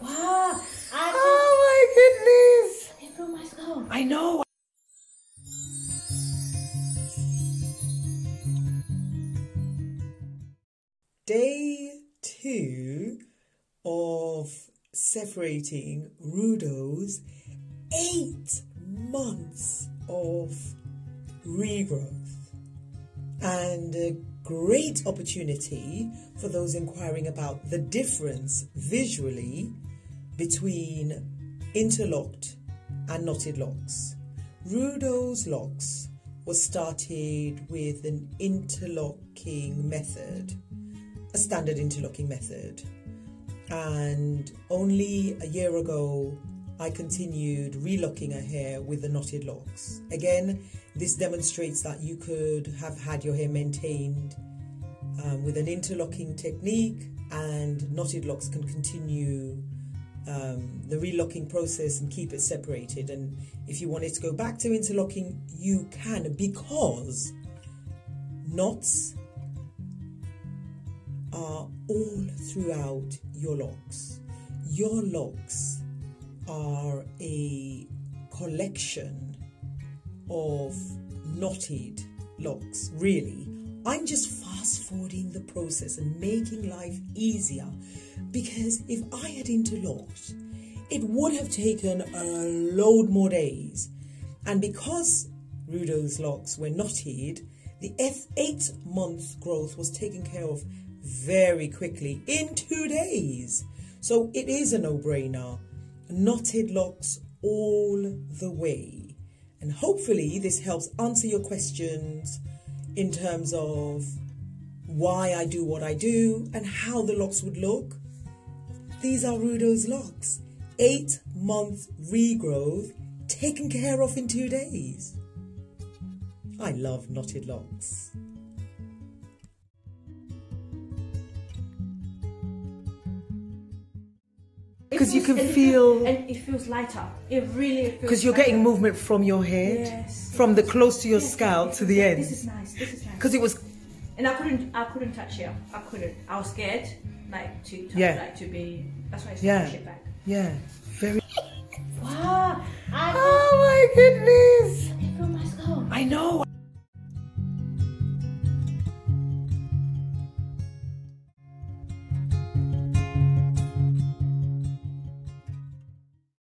Wow. I Oh my goodness! it feel my scalp. I know. Day two of separating Rudo's eight months of regrowth and a great opportunity for those inquiring about the difference visually between interlocked and knotted locks. Rudo's locks was started with an interlocking method, a standard interlocking method. And only a year ago, I continued relocking her hair with the knotted locks. Again, this demonstrates that you could have had your hair maintained um, with an interlocking technique, and knotted locks can continue um, the relocking process and keep it separated. And if you wanted to go back to interlocking, you can because knots are all throughout your locks. Your locks are a collection of knotted locks, really. I'm just fast forwarding the process and making life easier because if I had interlocked, it would have taken a load more days. And because Rudo's locks were knotted, the eight month growth was taken care of very quickly in two days. So it is a no brainer. Knotted locks all the way. And hopefully, this helps answer your questions in terms of why I do what I do and how the locks would look. These are Rudo's locks. Eight month regrowth taken care of in two days. I love knotted locks. Because you can it feel, feels- and it feels lighter. It really because you're lighter. getting movement from your head, Yes. from the close to your Yes, scalp to the end. This is nice. This is nice. Because it was, And I couldn't. I couldn't touch here. I couldn't. I was scared. Like to. Touch, Yeah. Like to be. That's why I Yeah. pushed it back. yeah, very. Wow. I Oh my goodness!